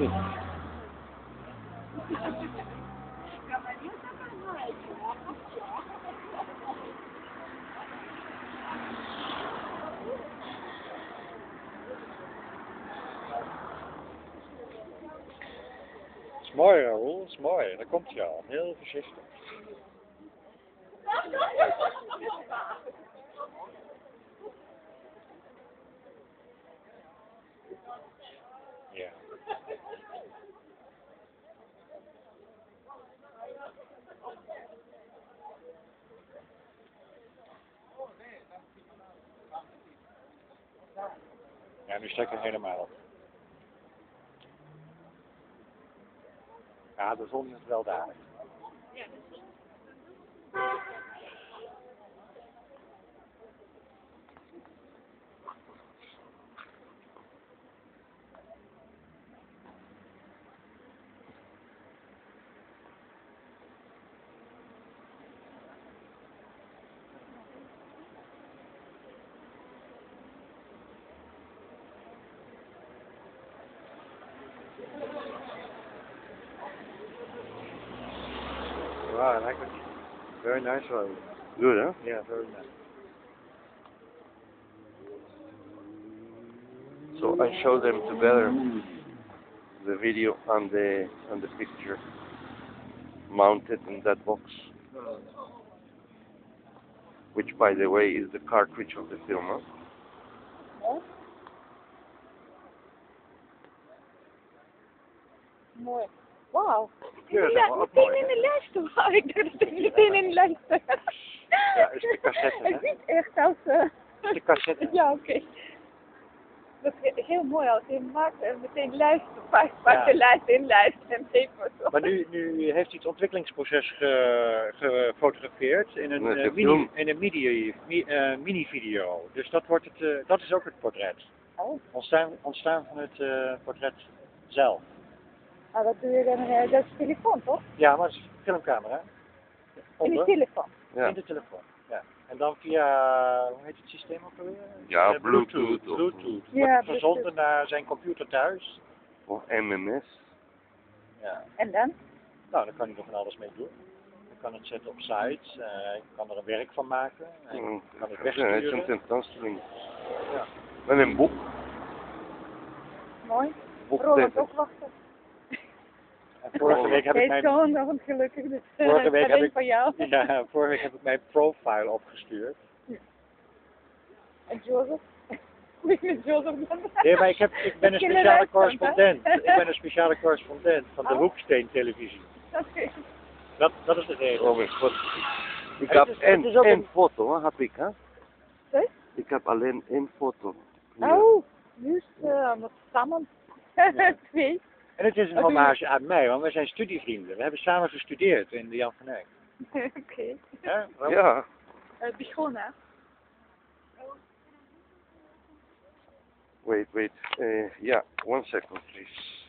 Het is mooi, Raoul. Het is mooi. Daar komt hij al. Heel voorzichtig. Ja, nu stek ik helemaal. Ja, de zon is wel daar. Wow, I like it. Very nice road. Good, huh? Yeah, very nice. So I show them together the video and the and the picture mounted in that box, which by the way is the cartridge of the film. Huh? Mooi. Wauw. Ja, dat meteen mooi, in de lijst. Wauw, ik dacht dat ik meteen in de lijst. Ja, is de cassette, hè? Het ziet echt als... eh, De cassette. Ja, oké. Dat is heel mooi als je maakt en meteen lijst pak, pak Ja. de lijst in lijst en even zo. Maar nu, nu heeft hij het ontwikkelingsproces ge- gefotografeerd in een, eh, mini, in een mini, mi- eh, mini-video. Dus dat, wordt het, eh, dat is ook het portret. Oh, Ontstaan, ontstaan van het eh, portret zelf. Nou, dat doe je dan, eh, dat is telefoon toch? Ja, maar het is een filmcamera. In de telefoon. Ja. in de telefoon. Ja. En dan via, hoe heet het systeem ook alweer? Ja, Eh, Bluetooth of- Bluetooth. Ja, Wordt verzonden naar zijn computer thuis. Of MMS. Ja. En dan? Nou, daar kan hij er van alles mee doen. Hij kan het zetten op sites, eh, hij kan er een werk van maken, hij Mm, kan het Ja, het is een wegsturen. tentoonstelling. Ja. En een boek. Mooi. boek Roland tegen- ook wachten. En vorige week heb ik Hij is mijn, zo'n nog gelukkig. Dus, eh, Vorige week heb ik- van jou. ja, vorige week heb ik mijn profile opgestuurd. En Joseph? Hoe is met Joseph dan? Nee, maar ik, heb, ik ben een speciale correspondent. Ik ben een speciale correspondent van de Oh. Hoeksteen televisie. Oké. Dat, dat is de reden. Oh mijn god. Ik Het heb is- het één, is een- foto, hè, heb ik, hè? Sorry? Ik heb alleen één foto. Oh, juist, uh, met samen. Twee. En het is een hommage aan mij, want we zijn studievrienden. We hebben samen gestudeerd in de Jan van Eyck. Oké. Hè? Ja. Uh, begonnen. Wait, wait. Uh, yeah, one second, please.